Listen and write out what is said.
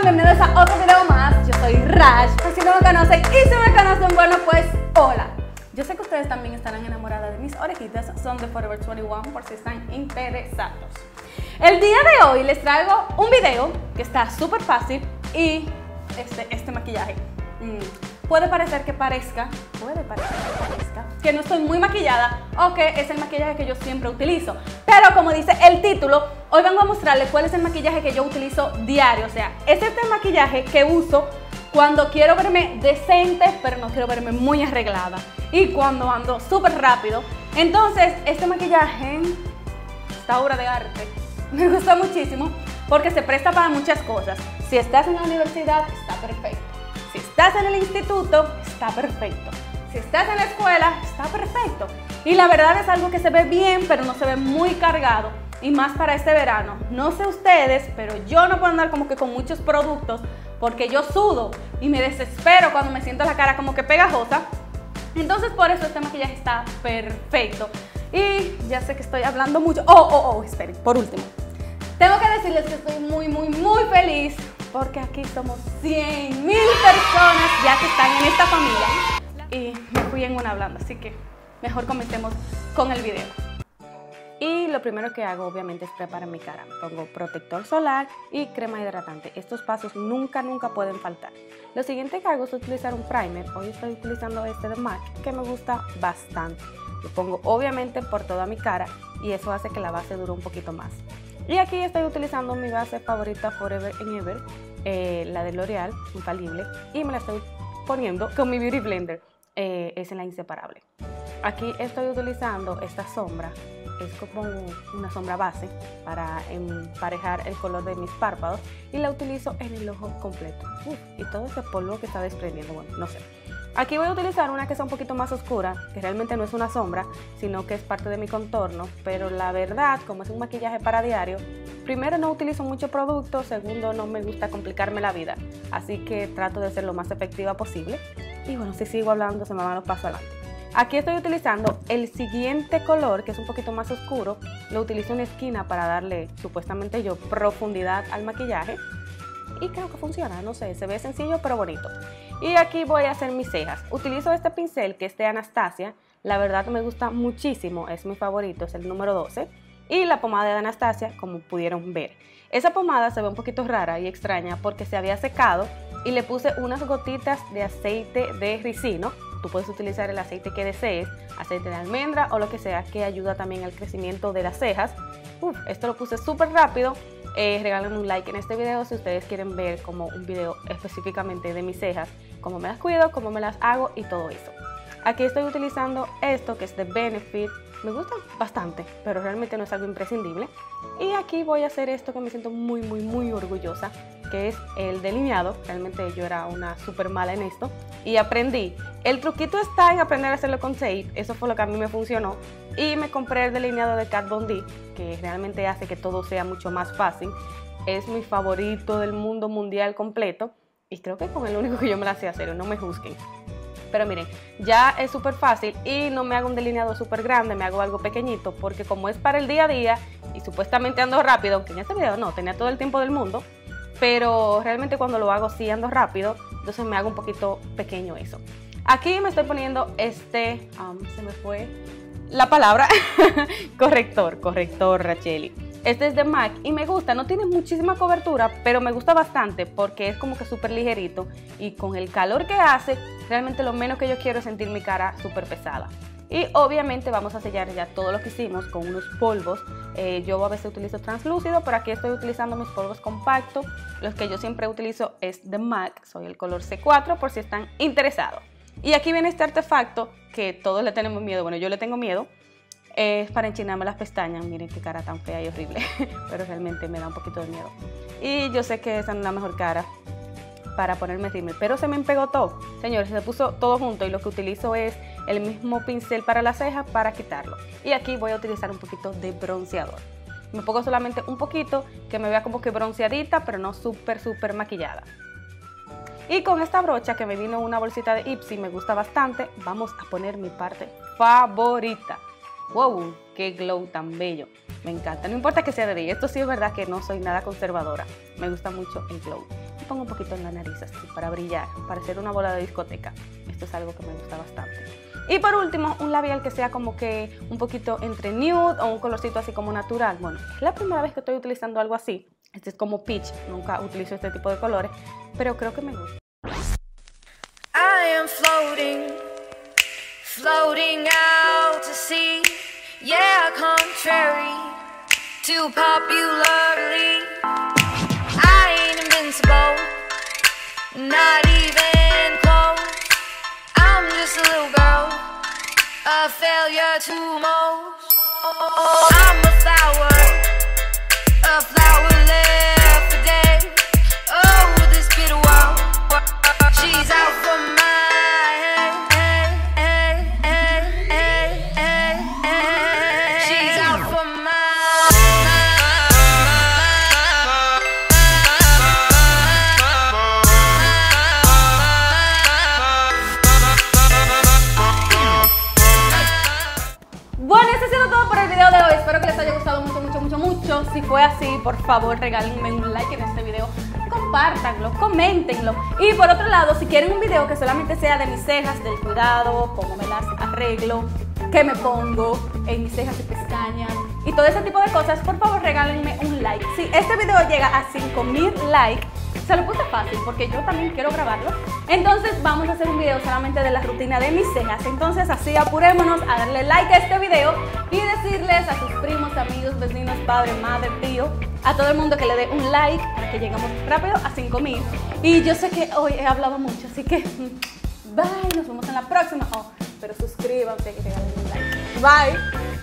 están? Bienvenidos a otro video más. Yo soy Rash, por si no me conocen y si me conocen, bueno pues hola. Yo sé que ustedes también estarán enamoradas de mis orejitas, son de Forever 21 por si están interesados. El día de hoy les traigo un video que está súper fácil y este, este maquillaje. Mm, puede parecer que parezca, puede parecer que parezca que no estoy muy maquillada o que es el maquillaje que yo siempre utilizo. Pero como dice el título, hoy vengo a mostrarles cuál es el maquillaje que yo utilizo diario. O sea, es este maquillaje que uso cuando quiero verme decente, pero no quiero verme muy arreglada. Y cuando ando súper rápido. Entonces, este maquillaje, esta obra de arte, me gusta muchísimo porque se presta para muchas cosas. Si estás en la universidad, está perfecto. Si estás en el instituto, está perfecto. Si estás en la escuela, está perfecto. Y la verdad es algo que se ve bien, pero no se ve muy cargado. Y más para este verano. No sé ustedes, pero yo no puedo andar como que con muchos productos porque yo sudo y me desespero cuando me siento la cara como que pegajosa. Entonces por eso este maquillaje está perfecto. Y ya sé que estoy hablando mucho. Oh, oh, oh, esperen, por último. Tengo que decirles que estoy muy, muy, muy feliz porque aquí somos 100 mil personas ya que están en esta familia y me fui en una hablando, así que mejor comencemos con el video. Y lo primero que hago obviamente es preparar mi cara. Pongo protector solar y crema hidratante. Estos pasos nunca, nunca pueden faltar. Lo siguiente que hago es utilizar un primer. Hoy estoy utilizando este de MAC que me gusta bastante. Lo pongo obviamente por toda mi cara y eso hace que la base dure un poquito más. Y aquí estoy utilizando mi base favorita Forever and Ever, eh, la de L'Oreal, infalible, y me la estoy poniendo con mi Beauty Blender. Eh, es la inseparable. Aquí estoy utilizando esta sombra, es como una sombra base para emparejar el color de mis párpados y la utilizo en el ojo completo. y todo ese polvo que está desprendiendo, bueno, no sé. Aquí voy a utilizar una que está un poquito más oscura, que realmente no es una sombra, sino que es parte de mi contorno, pero la verdad, como es un maquillaje para diario, primero no utilizo mucho producto, segundo no me gusta complicarme la vida, así que trato de ser lo más efectiva posible. Y bueno, si sigo hablando se me van los pasos adelante. Aquí estoy utilizando el siguiente color, que es un poquito más oscuro. Lo utilizo en esquina para darle, supuestamente yo, profundidad al maquillaje. Y creo que funciona, no sé, se ve sencillo pero bonito. Y aquí voy a hacer mis cejas. Utilizo este pincel que es de Anastasia. La verdad me gusta muchísimo, es mi favorito, es el número 12. Y la pomada de Anastasia, como pudieron ver. Esa pomada se ve un poquito rara y extraña porque se había secado y le puse unas gotitas de aceite de ricino. Tú puedes utilizar el aceite que desees, aceite de almendra o lo que sea, que ayuda también al crecimiento de las cejas. Esto lo puse súper rápido. Eh, regálenme un like en este video si ustedes quieren ver como un video específicamente de mis cejas, cómo me las cuido, cómo me las hago y todo eso. Aquí estoy utilizando esto que es de Benefit. Me gusta bastante, pero realmente no es algo imprescindible. Y aquí voy a hacer esto que me siento muy, muy, muy orgullosa que es el delineado. Realmente yo era una súper mala en esto y aprendí. El truquito está en aprender a hacerlo con tape, eso fue lo que a mí me funcionó. Y me compré el delineado de Kat Von D, que realmente hace que todo sea mucho más fácil. Es mi favorito del mundo mundial completo y creo que con el único que yo me la sé hacer, no me juzguen. Pero miren, ya es súper fácil y no me hago un delineado súper grande, me hago algo pequeñito porque como es para el día a día y supuestamente ando rápido, aunque en este video no, tenía todo el tiempo del mundo, pero realmente cuando lo hago sí ando rápido, entonces me hago un poquito pequeño eso. Aquí me estoy poniendo este, um, se me fue la palabra, corrector, corrector Racheli. Este es de MAC y me gusta, no tiene muchísima cobertura, pero me gusta bastante porque es como que súper ligerito y con el calor que hace, realmente lo menos que yo quiero es sentir mi cara súper pesada. Y obviamente vamos a sellar ya todo lo que hicimos con unos polvos. Eh, yo a veces utilizo translúcido, pero aquí estoy utilizando mis polvos compactos. Los que yo siempre utilizo es de MAC, soy el color C4 por si están interesados. Y aquí viene este artefacto que todos le tenemos miedo, bueno yo le tengo miedo, es para enchinarme las pestañas. Miren qué cara tan fea y horrible, pero realmente me da un poquito de miedo. Y yo sé que esa no es la mejor cara para ponerme rímel, pero se me empegotó. Señores, se puso todo junto y lo que utilizo es el mismo pincel para la ceja para quitarlo. Y aquí voy a utilizar un poquito de bronceador. Me pongo solamente un poquito que me vea como que bronceadita, pero no súper, súper maquillada. Y con esta brocha que me vino una bolsita de Ipsy, me gusta bastante, vamos a poner mi parte favorita. ¡Wow! ¡Qué glow tan bello! Me encanta. No importa que sea de día. Esto sí es verdad que no soy nada conservadora. Me gusta mucho el glow pongo un poquito en la nariz así, para brillar, para hacer una bola de discoteca. Esto es algo que me gusta bastante. Y por último, un labial que sea como que un poquito entre nude o un colorcito así como natural. Bueno, es la primera vez que estoy utilizando algo así. Este es como peach, nunca utilizo este tipo de colores, pero creo que me gusta. I am floating, floating out to sea. Contrary to popularly, I ain't invincible, not even close. I'm just a little girl, a failure to most. I'm a flower, a flower fue así, por favor, regálenme un like en este video. Compártanlo, coméntenlo. Y por otro lado, si quieren un video que solamente sea de mis cejas, del cuidado, cómo me las arreglo, qué me pongo en mis cejas y pestañas y todo ese tipo de cosas, por favor, regálenme un like. Si este video llega a 5000 likes, se lo puse fácil porque yo también quiero grabarlo. Entonces vamos a hacer un video solamente de la rutina de mis cejas. Entonces así apurémonos a darle like a este video y decirles a sus primos, amigos, vecinos, padre, madre, tío, a todo el mundo que le dé un like para que lleguemos rápido a 5000. Y yo sé que hoy he hablado mucho, así que bye, nos vemos en la próxima. Oh, pero suscríbanse y regálenme un like. Bye.